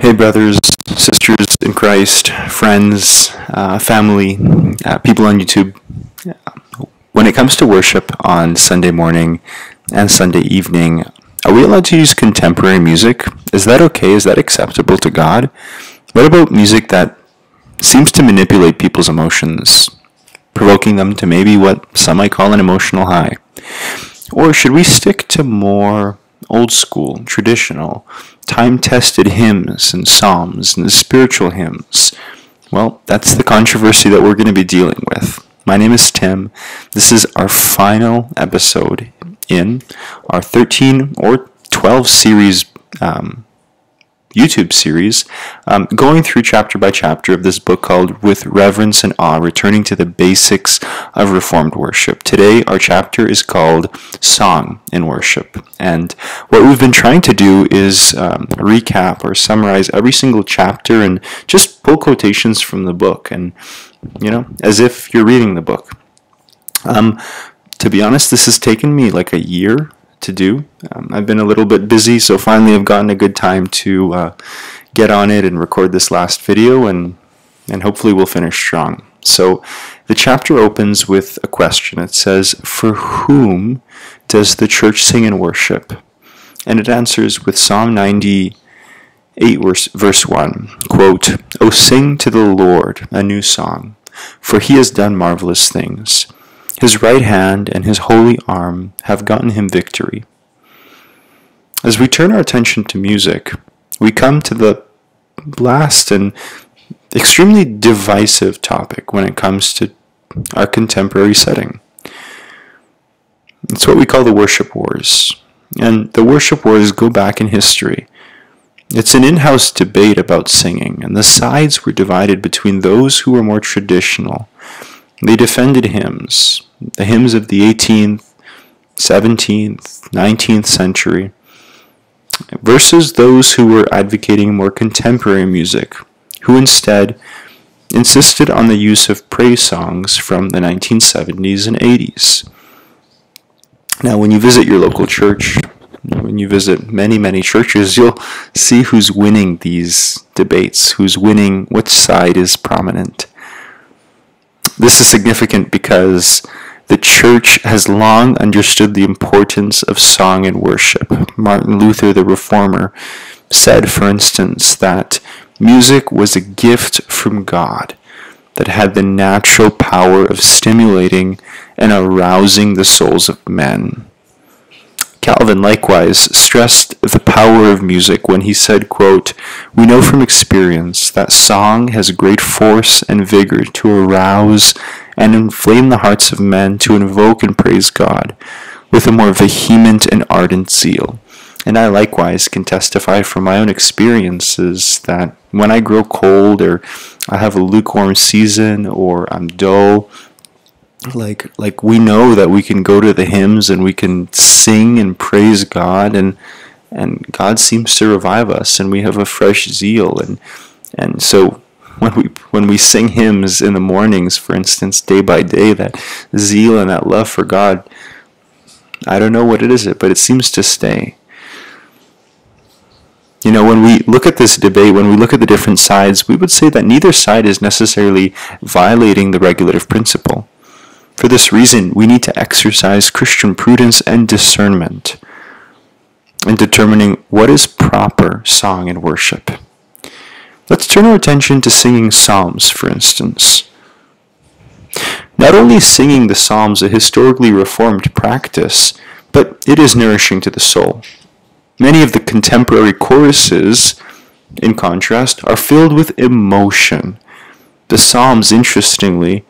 Hey, brothers, sisters in Christ, friends, uh, family, uh, people on YouTube. When it comes to worship on Sunday morning and Sunday evening, are we allowed to use contemporary music? Is that okay? Is that acceptable to God? What about music that seems to manipulate people's emotions, provoking them to maybe what some might call an emotional high? Or should we stick to more old school, traditional, time tested hymns and psalms and spiritual hymns? Well, that's the controversy that we're going to be dealing with. My name is Tim. This is our final episode in our 13 or 12 series um, YouTube series, um, going through chapter by chapter of this book called With Reverence and Awe Returning to the Basics of Reformed Worship. Today, our chapter is called Song in Worship. And what we've been trying to do is um, recap or summarize every single chapter and just pull quotations from the book, and, you know, as if you're reading the book. Um, to be honest, this has taken me like a year to do. Um, I've been a little bit busy, so finally I've gotten a good time to uh, get on it and record this last video, and and hopefully we'll finish strong. So the chapter opens with a question. It says, "For whom does the church sing and worship?" And it answers with Psalm 98 verse, verse 1, quote, "O sing to the Lord a new song, for he has done marvelous things." His right hand and his holy arm have gotten him victory. As we turn our attention to music, we come to the last and extremely divisive topic when it comes to our contemporary setting. It's what we call the worship wars. And the worship wars go back in history. It's an in house debate about singing, and the sides were divided between those who were more traditional. They defended hymns, the hymns of the 18th, 17th, 19th century, versus those who were advocating more contemporary music, who instead insisted on the use of praise songs from the 1970s and 80s. Now, when you visit your local church, when you visit many, many churches, you'll see who's winning these debates, who's winning, which side is prominent. This is significant because the church has long understood the importance of song and worship. Martin Luther, the reformer, said, for instance, that music was a gift from God that had the natural power of stimulating and arousing the souls of men. Calvin likewise stressed the power of music when he said, quote, We know from experience that song has great force and vigor to arouse and inflame the hearts of men to invoke and praise God with a more vehement and ardent zeal. And I likewise can testify from my own experiences that when I grow cold or I have a lukewarm season or I'm dull, like like we know that we can go to the hymns and we can sing and praise God and and God seems to revive us and we have a fresh zeal and and so when we when we sing hymns in the mornings, for instance, day by day, that zeal and that love for God, I don't know what it is, but it seems to stay. You know, when we look at this debate, when we look at the different sides, we would say that neither side is necessarily violating the regulative principle. For this reason, we need to exercise Christian prudence and discernment in determining what is proper song and worship. Let's turn our attention to singing psalms, for instance. Not only is singing the psalms a historically reformed practice, but it is nourishing to the soul. Many of the contemporary choruses, in contrast, are filled with emotion. The psalms, interestingly,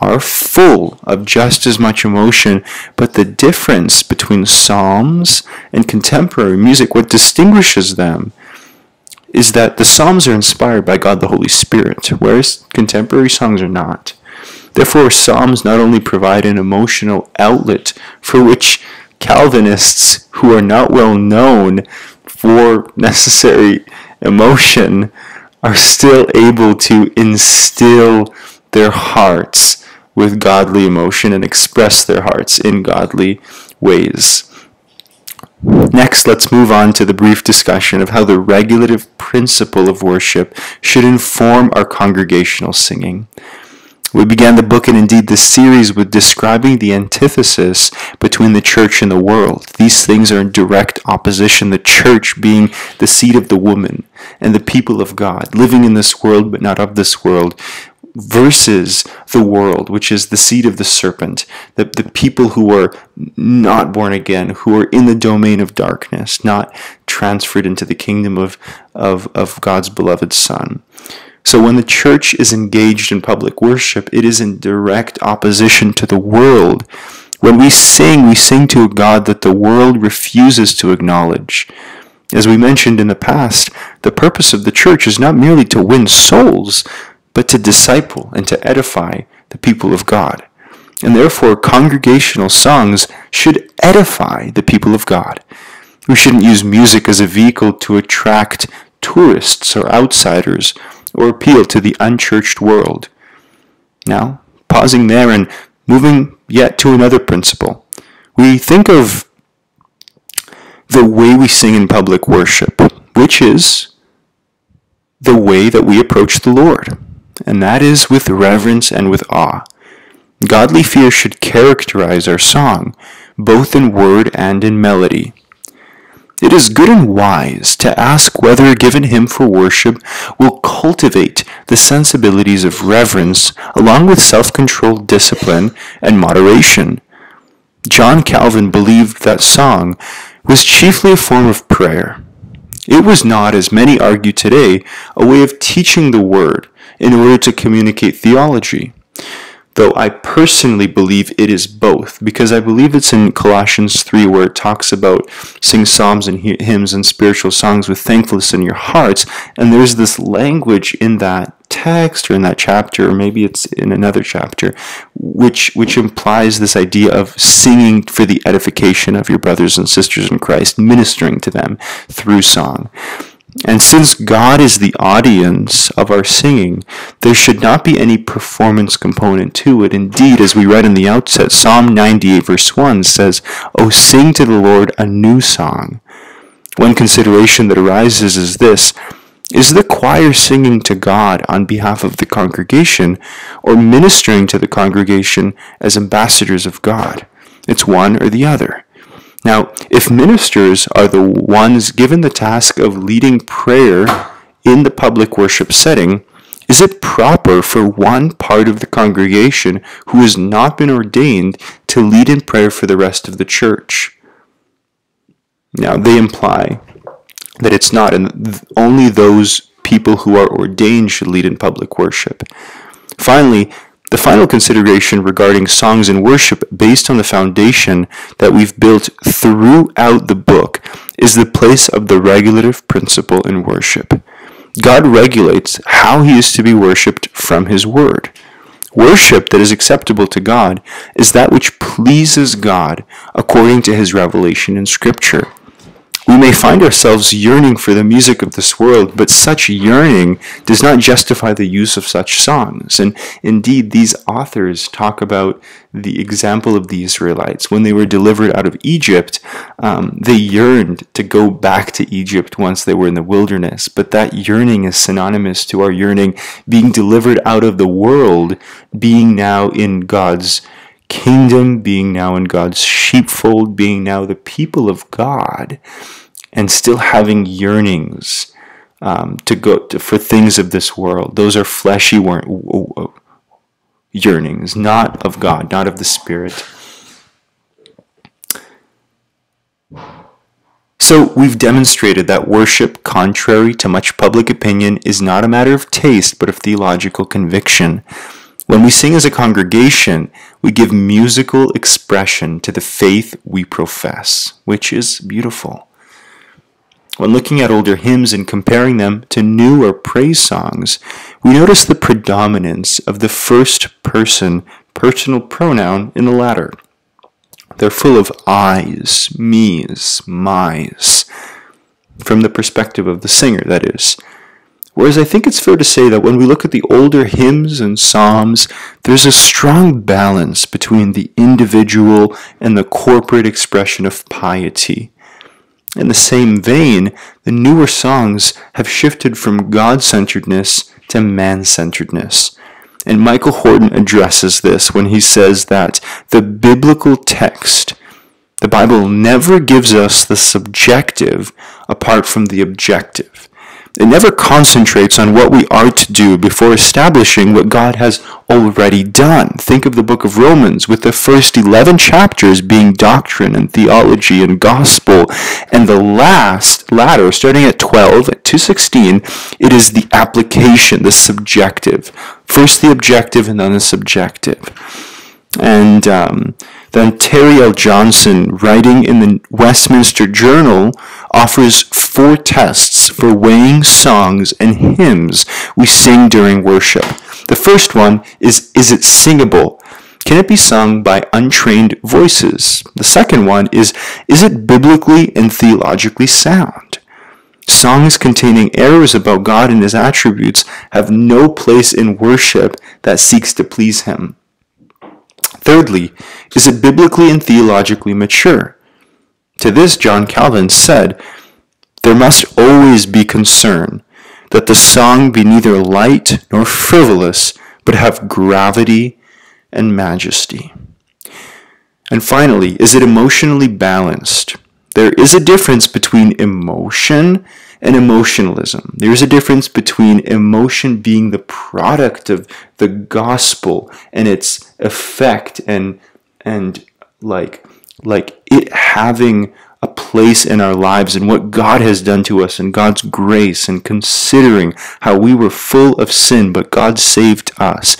are full of just as much emotion, but the difference between psalms and contemporary music, what distinguishes them, is that the Psalms are inspired by God the Holy Spirit, whereas contemporary songs are not. Therefore, Psalms not only provide an emotional outlet for which Calvinists who are not well known for necessary emotion are still able to instill their hearts with godly emotion and express their hearts in godly ways. Next, let's move on to the brief discussion of how the regulative principle of worship should inform our congregational singing. We began the book and indeed the series with describing the antithesis between the church and the world. These things are in direct opposition, the church being the seed of the woman and the people of God, living in this world but not of this world, versus the world, which is the seed of the serpent, the, the people who are not born again, who are in the domain of darkness, not transferred into the kingdom of, of, of God's beloved Son. So when the church is engaged in public worship, it is in direct opposition to the world. When we sing, we sing to a God that the world refuses to acknowledge. As we mentioned in the past, the purpose of the church is not merely to win souls, but to disciple and to edify the people of God. And therefore, congregational songs should edify the people of God. We shouldn't use music as a vehicle to attract tourists or outsiders or appeal to the unchurched world. Now, pausing there and moving yet to another principle, we think of the way we sing in public worship, which is the way that we approach the Lord, and that is with reverence and with awe. Godly fear should characterize our song, both in word and in melody. It is good and wise to ask whether a given hymn for worship will cultivate the sensibilities of reverence along with self controlled discipline and moderation. John Calvin believed that song was chiefly a form of prayer. It was not, as many argue today, a way of teaching the word in order to communicate theology though I personally believe it is both, because I believe it's in Colossians 3 where it talks about sing psalms and hymns and spiritual songs with thankfulness in your hearts, and there's this language in that text or in that chapter, or maybe it's in another chapter, which which implies this idea of singing for the edification of your brothers and sisters in Christ, ministering to them through song. And since God is the audience of our singing, there should not be any performance component to it. Indeed, as we read in the outset, Psalm 98 verse 1 says, Oh, sing to the Lord a new song. One consideration that arises is this Is the choir singing to God on behalf of the congregation or ministering to the congregation as ambassadors of God? It's one or the other. Now, if ministers are the ones given the task of leading prayer in the public worship setting, is it proper for one part of the congregation who has not been ordained to lead in prayer for the rest of the church? Now, they imply that it's not, and only those people who are ordained should lead in public worship. Finally, the final consideration regarding songs and worship based on the foundation that we've built throughout the book is the place of the regulative principle in worship. God regulates how he is to be worshipped from his word. Worship that is acceptable to God is that which pleases God according to his revelation in Scripture. We may find ourselves yearning for the music of this world, but such yearning does not justify the use of such songs. And indeed, these authors talk about the example of the Israelites. When they were delivered out of Egypt, um, they yearned to go back to Egypt once they were in the wilderness. But that yearning is synonymous to our yearning being delivered out of the world, being now in God's kingdom, being now in God's sheepfold, being now the people of God, and still having yearnings um, to go to, for things of this world. Those are fleshy yearnings, not of God, not of the Spirit. So, we've demonstrated that worship, contrary to much public opinion, is not a matter of taste but of theological conviction. When we sing as a congregation, we give musical expression to the faith we profess, which is beautiful. When looking at older hymns and comparing them to newer praise songs, we notice the predominance of the first person personal pronoun in the latter. They're full of I's, me's, my's, from the perspective of the singer, that is. Whereas I think it's fair to say that when we look at the older hymns and psalms, there's a strong balance between the individual and the corporate expression of piety. In the same vein, the newer songs have shifted from God centeredness to man centeredness. And Michael Horton addresses this when he says that the biblical text, the Bible never gives us the subjective apart from the objective. It never concentrates on what we are to do before establishing what God has already done. Think of the book of Romans, with the first 11 chapters being doctrine and theology and gospel, and the last, latter, starting at 12 to 16, it is the application, the subjective. First the objective and then the subjective. And um, then Terry L. Johnson, writing in the Westminster Journal, offers four tests for weighing songs and hymns we sing during worship. The first one is Is it singable? Can it be sung by untrained voices? The second one is Is it biblically and theologically sound? Songs containing errors about God and His attributes have no place in worship that seeks to please Him. Thirdly, is it biblically and theologically mature? To this, John Calvin said, There must always be concern that the song be neither light nor frivolous, but have gravity and majesty. And finally, is it emotionally balanced? There is a difference between emotion and emotionalism. There's a difference between emotion being the product of the gospel and its effect and and like like it having a place in our lives and what God has done to us and God's grace and considering how we were full of sin but God saved us.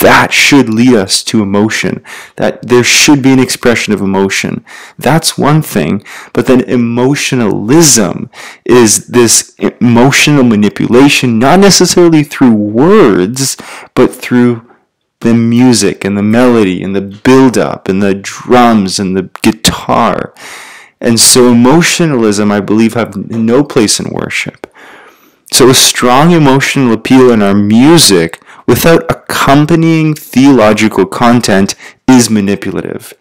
That should lead us to emotion. That there should be an expression of emotion. That's one thing but then emotionalism is this emotional manipulation not necessarily through words but through the music and the melody and the build up and the drums and the guitar and so emotionalism, I believe, have no place in worship. So a strong emotional appeal in our music without accompanying theological content is manipulative.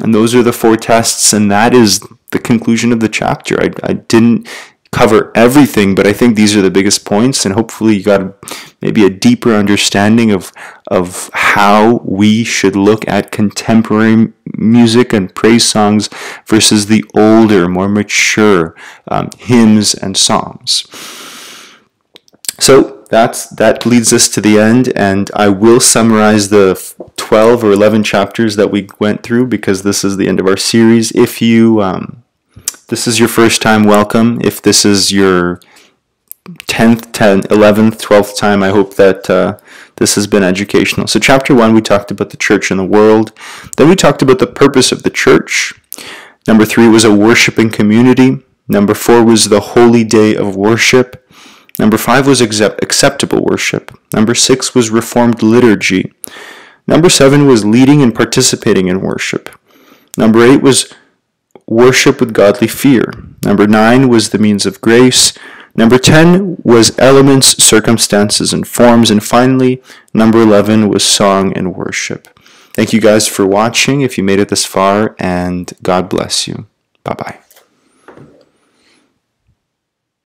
And those are the four tests, and that is the conclusion of the chapter. I, I didn't cover everything, but I think these are the biggest points, and hopefully you got maybe a deeper understanding of of how we should look at contemporary music and praise songs versus the older, more mature um, hymns and psalms. So that's that leads us to the end, and I will summarize the 12 or 11 chapters that we went through because this is the end of our series. If you um, this is your first time, welcome. If this is your 10th, 10th, 11th, 12th time, I hope that uh, this has been educational. So, chapter 1, we talked about the church and the world. Then we talked about the purpose of the church. Number 3 was a worshiping community. Number 4 was the holy day of worship. Number 5 was accept- acceptable worship. Number 6 was reformed liturgy. Number 7 was leading and participating in worship. Number 8 was worship with godly fear. Number nine was the means of grace. Number 10 was elements, circumstances, and forms. And finally, number 11 was song and worship. Thank you guys for watching if you made it this far, and God bless you. Bye bye.